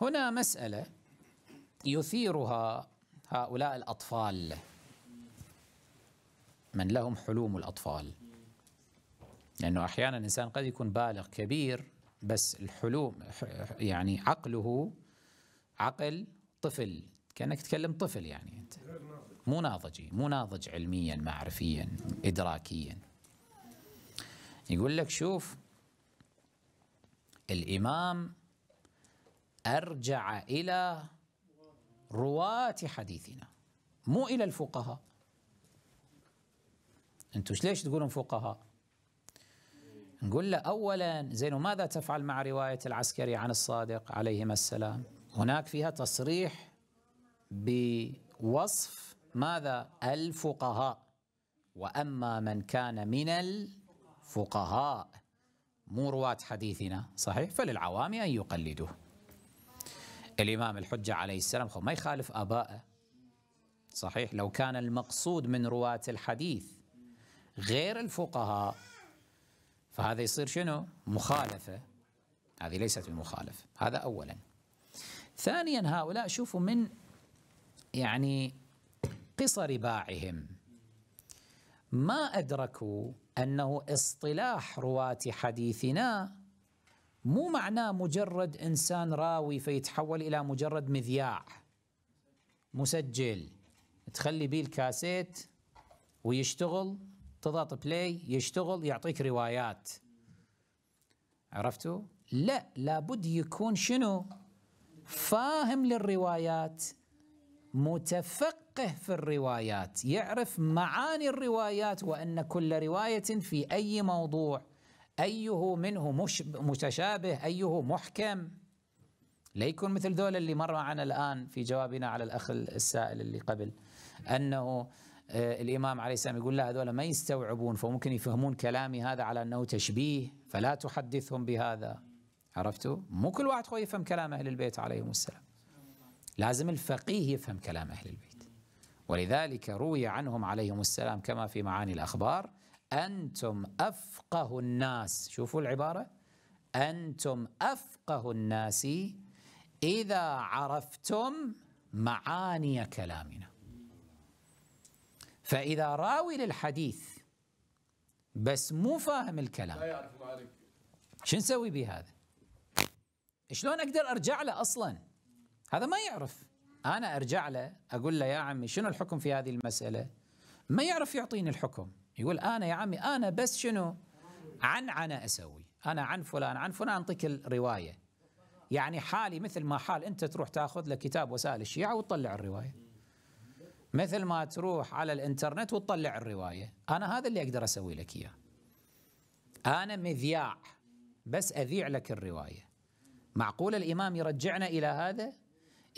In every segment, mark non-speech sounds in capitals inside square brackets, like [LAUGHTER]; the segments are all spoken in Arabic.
هنا مسألة يثيرها هؤلاء الأطفال. من لهم حلوم الأطفال؟ لأنه أحيانا الإنسان قد يكون بالغ كبير بس الحلوم يعني عقله عقل طفل كأنك تكلم طفل يعني أنت. مو ناضجي مو ناضج علميا معرفيا إدراكيا. يقول لك شوف الإمام أرجع إلى رواة حديثنا مو إلى الفقهاء. أنتم ليش تقولون فقهاء؟ نقول له أولا زين وماذا تفعل مع رواية العسكري عن الصادق عليهما السلام؟ هناك فيها تصريح بوصف ماذا؟ الفقهاء. وأما من كان من الفقهاء مو رواة حديثنا صحيح؟ فللعوام أن يقلدوه. الإمام الحجة عليه السلام ما يخالف آباءه. صحيح؟ لو كان المقصود من رواة الحديث غير الفقهاء فهذا يصير شنو؟ مخالفة. هذه ليست المخالفة هذا أولا. ثانيا هؤلاء شوفوا من يعني قصر باعهم. ما أدركوا أنه اصطلاح رواة حديثنا مو معناه مجرد إنسان راوي فيتحول إلى مجرد مذياع مسجل تخلي بيه الكاسيت ويشتغل تضغط بلاي يشتغل يعطيك روايات عرفتوا؟ لا لابد يكون شنو؟ فاهم للروايات متفقه في الروايات يعرف معاني الروايات وأن كل رواية في أي موضوع أيه منه مش متشابه أيه محكم. لا يكون مثل ذول اللي مر معنا الآن في جوابنا على الأخ السائل اللي قبل أنه آه، الإمام عليه السلام يقول لا هذول ما يستوعبون فممكن يفهمون كلامي هذا على أنه تشبيه فلا تحدثهم بهذا. عرفتوا؟ مو كل واحد خوي يفهم كلام أهل البيت عليهم السلام. لازم الفقيه يفهم كلام أهل البيت. ولذلك روي عنهم عليهم السلام كما في معاني الأخبار أنتم أفقه الناس. شوفوا العبارة. أنتم أفقه الناس إذا عرفتم معاني كلامنا. فإذا راوي للحديث بس مو فاهم الكلام لا يعرف شو نسوي بهذا؟ شلون أقدر أرجع له أصلا؟ هذا ما يعرف. أنا أرجع له أقول له يا عمي شنو الحكم في هذه المسألة؟ ما يعرف يعطيني الحكم. يقول أنا يا عمي أنا بس شنو؟ عن عنا أسوي. أنا عن فلان عن فلان أعطيك الرواية. يعني حالي مثل ما حال أنت تروح تاخذ لك كتاب وسائل الشيعة وتطلع الرواية. مثل ما تروح على الإنترنت وتطلع الرواية. أنا هذا اللي أقدر أسوي لك إياه. أنا مذياع بس أذيع لك الرواية. معقول الإمام يرجعنا إلى هذا؟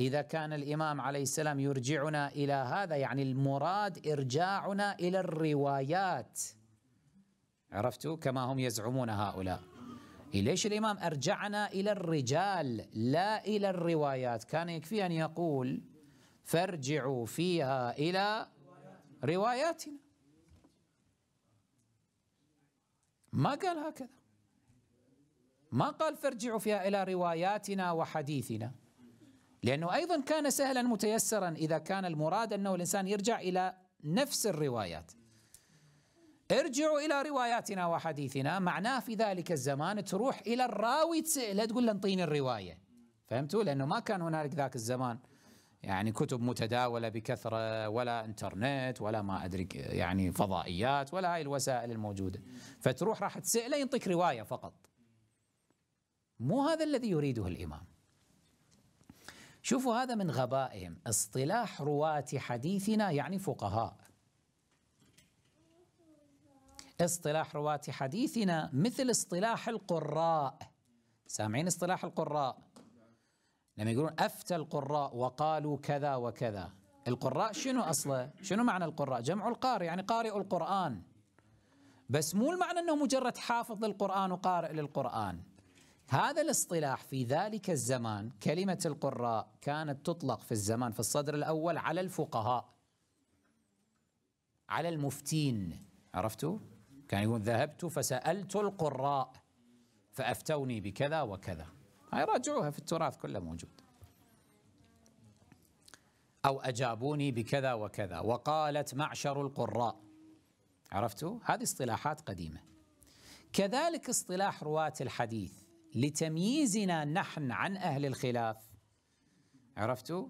إذا كان الإمام عليه السلام يرجعنا إلى هذا يعني المراد إرجاعنا إلى الروايات. عرفتوا كما هم يزعمون هؤلاء. ليش الإمام؟ أرجعنا إلى الرجال لا إلى الروايات. كان يكفي أن يقول فارجعوا فيها إلى رواياتنا. ما قال هكذا. ما قال فارجعوا فيها إلى رواياتنا وحديثنا. لأنه أيضا كان سهلا متيسرا إذا كان المراد أنه الإنسان يرجع إلى نفس الروايات. ارجعوا إلى رواياتنا وحديثنا معناه في ذلك الزمان تروح إلى الراوي تسأله تقول له انطيني الرواية. فهمتوا؟ لأنه ما كان هنالك ذاك الزمان. يعني كتب متداولة بكثرة ولا إنترنت ولا ما أدري يعني فضائيات ولا هاي الوسائل الموجودة. فتروح راح تسأله ينطيك رواية فقط. مو هذا الذي يريده الإمام. شوفوا هذا من غبائهم. اصطلاح رواة حديثنا يعني فقهاء. اصطلاح رواة حديثنا مثل اصطلاح القراء. سامعين اصطلاح القراء؟ لما يقولون أفتى القراء وقالوا كذا وكذا. القراء شنو أصله؟ شنو معنى القراء؟ جمع القارئ يعني قارئ القرآن. بس مو المعنى أنه مجرد حافظ للقرآن وقارئ للقرآن. هذا الاصطلاح في ذلك الزمان كلمة القراء كانت تطلق في الزمان في الصدر الأول على الفقهاء على المفتين عرفتوا؟ كان يقول ذهبت فسألت القراء فأفتوني بكذا وكذا. هاي راجعوها في التراث كله موجود. أو أجابوني بكذا وكذا وقالت معشر القراء. عرفتوا؟ هذه اصطلاحات قديمة. كذلك اصطلاح رواة الحديث. لتمييزنا نحن عن أهل الخلاف. عرفتوا؟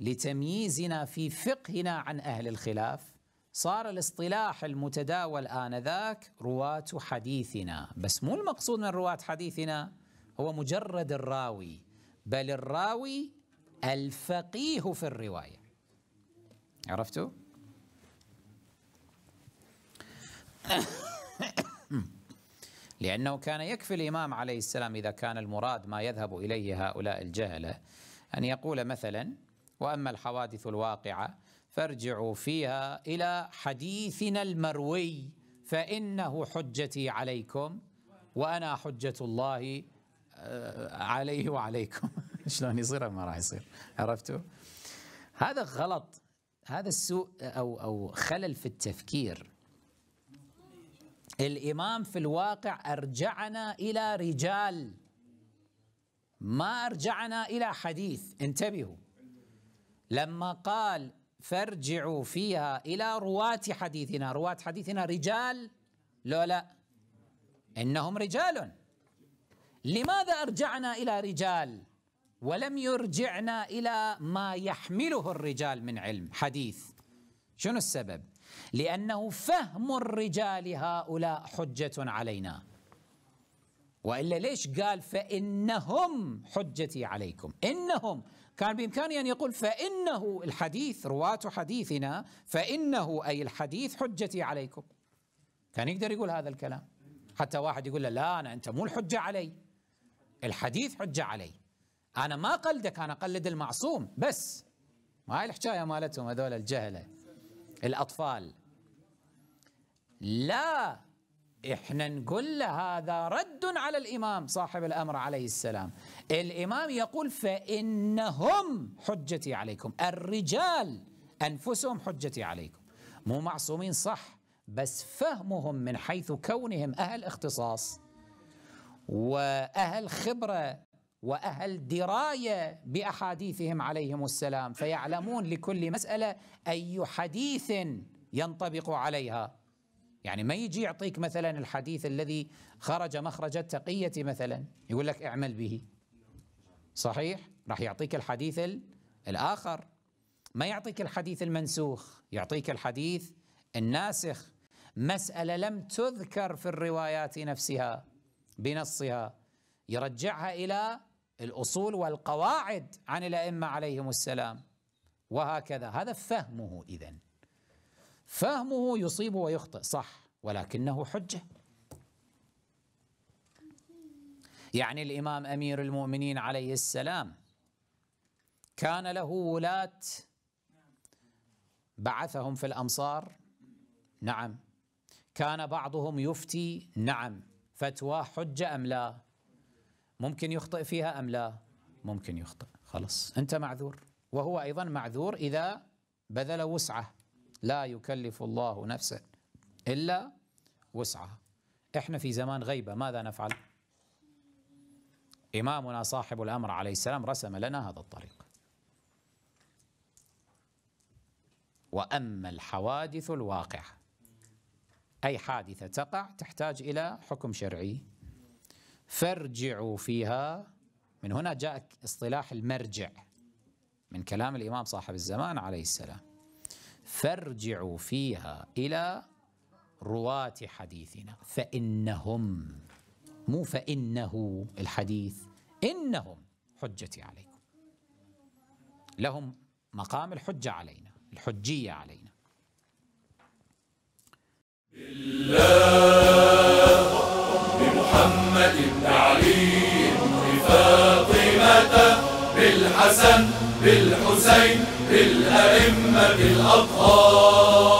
لتمييزنا في فقهنا عن أهل الخلاف. صار الاصطلاح المتداول آنذاك رواة حديثنا. بس مو المقصود من رواة حديثنا هو مجرد الراوي. بل الراوي الفقيه في الرواية. عرفتوا؟ [COUGHS] [COUGHS] لأنه كان يكفي الإمام عليه السلام إذا كان المراد ما يذهب إليه هؤلاء الجهلة أن يقول مثلا وأما الحوادث الواقعة فارجعوا فيها إلى حديثنا المروي فإنه حجتي عليكم وأنا حجة الله آه، عليه وعليكم. [LAUGHS] شلون يصير؟ ما راح يصير. عرفتوا؟ هذا غلط. هذا السوء أو أو خلل في التفكير. الإمام في الواقع أرجعنا إلى رجال. ما أرجعنا إلى حديث. انتبهوا. لما قال فارجعوا فيها إلى رواة حديثنا. رواة حديثنا رجال؟ لو لا. إنهم رجال. لماذا أرجعنا إلى رجال؟ ولم يرجعنا إلى ما يحمله الرجال من علم. حديث. شنو السبب؟ لأنه فهم الرجال هؤلاء حجة علينا. وإلا ليش قال فإنهم حجتي عليكم؟ إنهم كان بإمكانه أن يقول فإنه الحديث رواة حديثنا فإنه أي الحديث حجتي عليكم. كان يقدر يقول هذا الكلام؟ حتى واحد يقول له لا أنا أنت مو الحجة علي. الحديث حجة علي. أنا ما قلدك أنا قلد المعصوم بس. ما هاي الحكاية مالتهم هذول الجهلة. الأطفال. لا إحنا نقول له هذا رد على الإمام صاحب الأمر عليه السلام. الإمام يقول فإنهم حجتي عليكم الرجال أنفسهم حجتي عليكم. مو معصومين صح بس فهمهم من حيث كونهم أهل اختصاص وأهل خبرة وأهل دراية بأحاديثهم عليهم السلام فيعلمون لكل مسألة أي حديث ينطبق عليها. يعني ما يجي يعطيك مثلا الحديث الذي خرج مخرج التقية مثلا يقول لك اعمل به. صحيح؟ راح يعطيك الحديث الآخر. ما يعطيك الحديث المنسوخ يعطيك الحديث الناسخ. مسألة لم تذكر في الروايات نفسها بنصها. يرجعها إلى الأصول والقواعد عن الأئمة عليهم السلام. وهكذا. هذا فهمه إذن. فهمه يصيب ويخطئ صح. ولكنه حجة. يعني الإمام أمير المؤمنين عليه السلام كان له ولاة بعثهم في الأمصار. نعم. كان بعضهم يفتي. نعم. فتوى حجة أم لا؟ ممكن يخطئ فيها أم لا؟ ممكن يخطئ. خلاص. أنت معذور. وهو أيضا معذور إذا بذل وسعة. لا يكلف الله نفسا إلا وسعها. إحنا في زمان غيبة. ماذا نفعل؟ إمامنا صاحب الأمر عليه السلام رسم لنا هذا الطريق. وأما الحوادث الواقعة أي حادثة تقع تحتاج إلى حكم شرعي. فارجعوا فيها. من هنا جاء اصطلاح المرجع من كلام الإمام صاحب الزمان عليه السلام. فارجعوا فيها إلى رواة حديثنا. فإنهم مو فإنه الحديث إنهم حجتي عليكم. لهم مقام الحجة علينا الحجية علينا. بالله. بالحسن بالحسين بالأئمة الأطهار